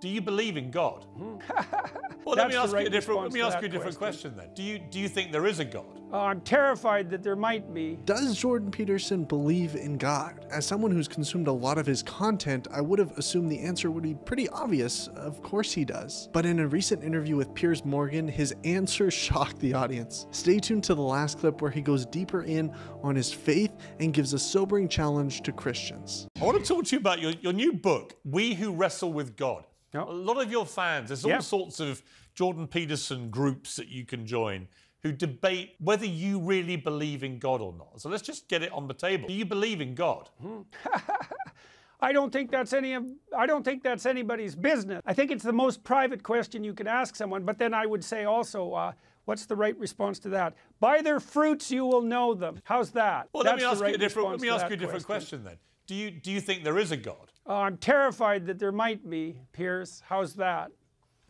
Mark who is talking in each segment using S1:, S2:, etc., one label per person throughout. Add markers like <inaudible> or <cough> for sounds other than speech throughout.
S1: Do you believe in God? <laughs> well, let
S2: That's
S1: me ask
S2: right
S1: you a different. Let me ask you a different
S2: question.
S1: question. then. Do you do you think there is a God?
S2: Uh, I'm terrified that there might be.
S3: Does Jordan Peterson believe in God? As someone who's consumed a lot of his content, I would have assumed the answer would be pretty obvious. Of course he does. But in a recent interview with Piers Morgan, his answer <laughs> shocked the audience. Stay tuned to the last clip where he goes deeper in on his faith and gives a sobering challenge to Christians.
S1: I want to talk to you about your, your new book, We Who Wrestle with God.
S2: Yep.
S1: A lot of your fans, there's all
S2: Yep.
S1: sorts of Jordan Peterson groups that you can join who debate whether you really believe in God or not. So let's just get it on the table. Do you believe in God? Hmm. <laughs>
S2: I don't think that's any of I don't think that's anybody's business. I think it's the most private question you can ask someone. But then I would say also, uh, what's the right response to that? By their fruits you will know them. How's that?
S1: Well, let me ask
S2: right
S1: you a different. Let me ask you a different question. then. Do you do you think there is a God?
S2: Uh, I'm terrified that there might be, Piers. How's that?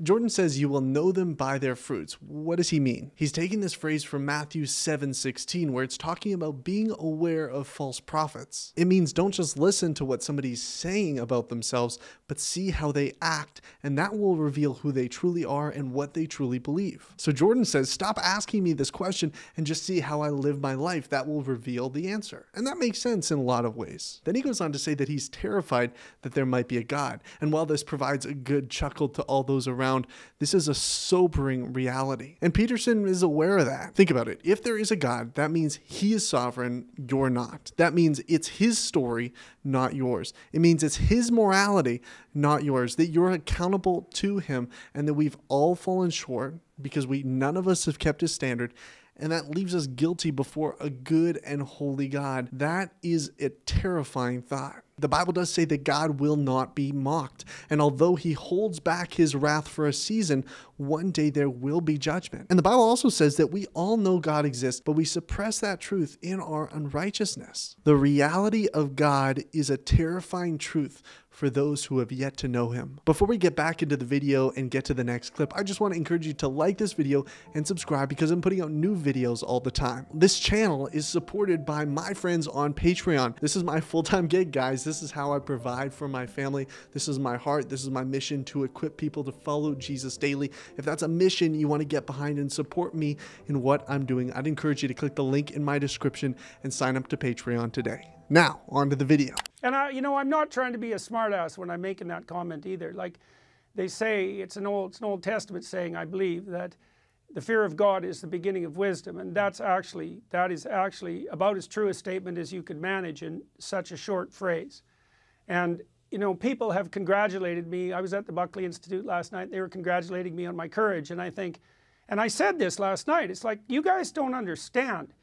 S3: Jordan says you will know them by their fruits. What does he mean? He's taking this phrase from Matthew 7:16 where it's talking about being aware of false prophets. It means don't just listen to what somebody's saying about themselves, but see how they act, and that will reveal who they truly are and what they truly believe. So Jordan says, "Stop asking me this question and just see how I live my life. That will reveal the answer." And that makes sense in a lot of ways. Then he goes on to say that he's terrified that there might be a God. And while this provides a good chuckle to all those around, this is a sobering reality. And Peterson is aware of that. Think about it. If there is a God, that means he is sovereign, you're not. That means it's his story, not yours. It means it's his morality, not yours. That you're accountable to him and that we've all fallen short because we none of us have kept his standard and that leaves us guilty before a good and holy God. That is a terrifying thought. The Bible does say that God will not be mocked. And although he holds back his wrath for a season, one day there will be judgment. And the Bible also says that we all know God exists, but we suppress that truth in our unrighteousness. The reality of God is a terrifying truth for those who have yet to know him. Before we get back into the video and get to the next clip, I just want to encourage you to like this video and subscribe because I'm putting out new videos all the time. This channel is supported by my friends on Patreon. This is my full-time gig, guys. This is how I provide for my family. This is my heart. This is my mission to equip people to follow Jesus daily. If that's a mission you want to get behind and support me in what I'm doing, I'd encourage you to click the link in my description and sign up to Patreon today. Now, on to the video.
S2: And I, you know, I'm not trying to be a smartass when I'm making that comment either. Like they say, it's an old, it's an Old Testament saying, I believe that the fear of God is the beginning of wisdom, and that's actually that is actually about as true a statement as you could manage in such a short phrase. And you know, people have congratulated me. I was at the Buckley Institute last night. They were congratulating me on my courage, and I think, and I said this last night. It's like you guys don't understand.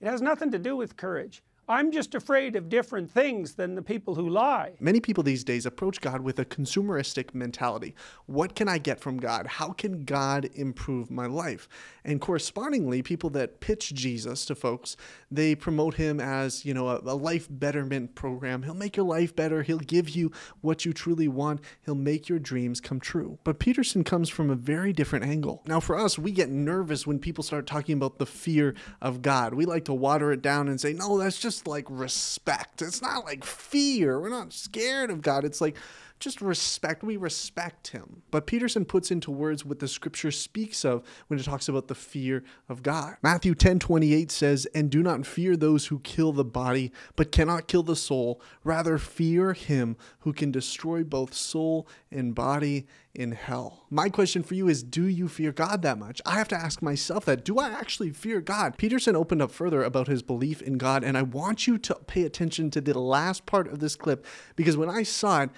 S2: It has nothing to do with courage. I'm just afraid of different things than the people who lie.
S3: Many people these days approach God with a consumeristic mentality. What can I get from God? How can God improve my life? And correspondingly, people that pitch Jesus to folks, they promote him as, you know, a, a life betterment program. He'll make your life better. He'll give you what you truly want. He'll make your dreams come true. But Peterson comes from a very different angle. Now, for us, we get nervous when people start talking about the fear of God. We like to water it down and say, no, that's just like respect. It's not like fear. We're not scared of God. It's like just respect. We respect him. But Peterson puts into words what the scripture speaks of when it talks about the fear of God. Matthew 10 28 says, And do not fear those who kill the body, but cannot kill the soul. Rather, fear him who can destroy both soul and body in hell. My question for you is Do you fear God that much? I have to ask myself that. Do I actually fear God? Peterson opened up further about his belief in God, and I want you to pay attention to the last part of this clip because when I saw it,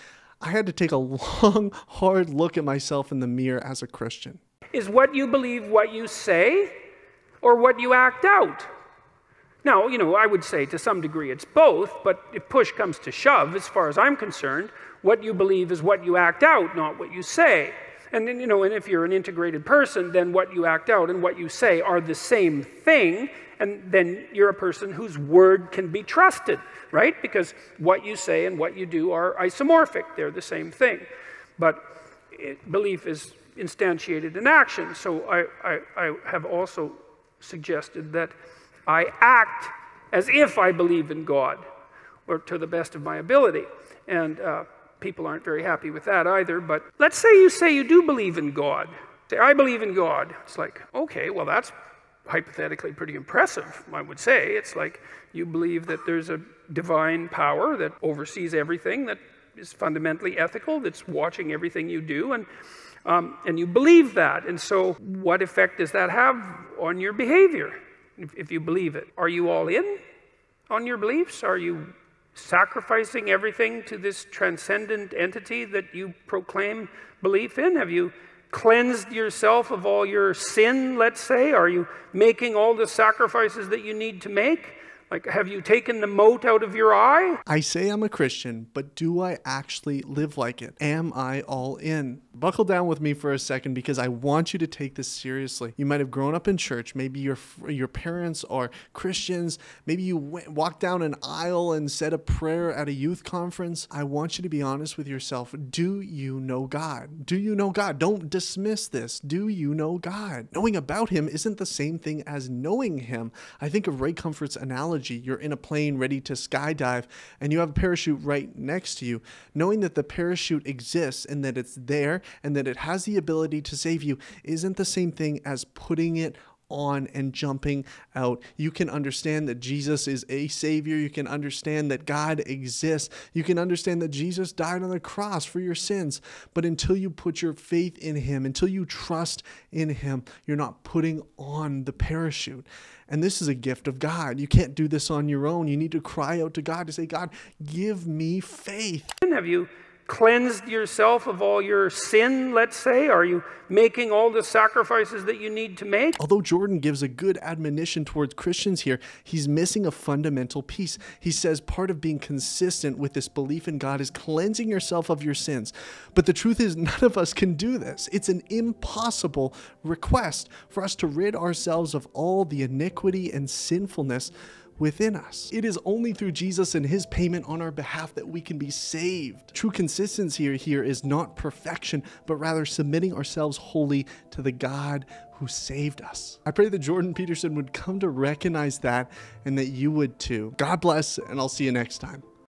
S3: I had to take a <laughs> long, hard look at myself in the mirror as a Christian.
S4: Is what you believe what you say or what you act out? Now, you know, I would say to some degree it's both, but if push comes to shove, as far as I'm concerned, what you believe is what you act out, not what you say. And then, you know, and if you're an integrated person, then what you act out and what you say are the same thing, and then you're a person whose word can be trusted, right? Because what you say and what you do are isomorphic, they're the same thing. But it, belief is instantiated in action. So I, I, I have also suggested that I act as if I believe in God, or to the best of my ability. And uh, people aren't very happy with that either. But let's say you say you do believe in God. Say, I believe in God. It's like, okay, well, that's hypothetically pretty impressive, I would say. It's like you believe that there's a divine power that oversees everything, that is fundamentally ethical, that's watching everything you do, and, um, and you believe that. And so, what effect does that have on your behavior if, if you believe it? Are you all in on your beliefs? Are you sacrificing everything to this transcendent entity that you proclaim belief in? Have you cleansed yourself of all your sin, let's say? Are you making all the sacrifices that you need to make? Like, have you taken the mote out of your eye?
S3: I say I'm a Christian, but do I actually live like it? Am I all in? Buckle down with me for a second because I want you to take this seriously. You might have grown up in church. Maybe your your parents are Christians. Maybe you went, walked down an aisle and said a prayer at a youth conference. I want you to be honest with yourself. Do you know God? Do you know God? Don't dismiss this. Do you know God? Knowing about Him isn't the same thing as knowing Him. I think of Ray Comfort's analogy analogy. You're in a plane ready to skydive and you have a parachute right next to you. Knowing that the parachute exists and that it's there and that it has the ability to save you isn't the same thing as putting it on and jumping out. You can understand that Jesus is a Savior. You can understand that God exists. You can understand that Jesus died on the cross for your sins. But until you put your faith in Him, until you trust in Him, you're not putting on the parachute. And this is a gift of God. You can't do this on your own. You need to cry out to God to say, God, give me faith.
S4: Have you cleansed yourself of all your sin, let's say? Are you making all the sacrifices that you need to make?
S3: Although Jordan gives a good admonition towards Christians here, he's missing a fundamental piece. He says part of being consistent with this belief in God is cleansing yourself of your sins. But the truth is, <laughs> none of us can do this. It's an impossible request for us to rid ourselves of all the iniquity and sinfulness within us. It is only through Jesus and his payment on our behalf that we can be saved. True consistency here, here is not perfection, but rather submitting ourselves wholly to the God who saved us. I pray that Jordan Peterson would come to recognize that and that you would too. God bless, and I'll see you next time.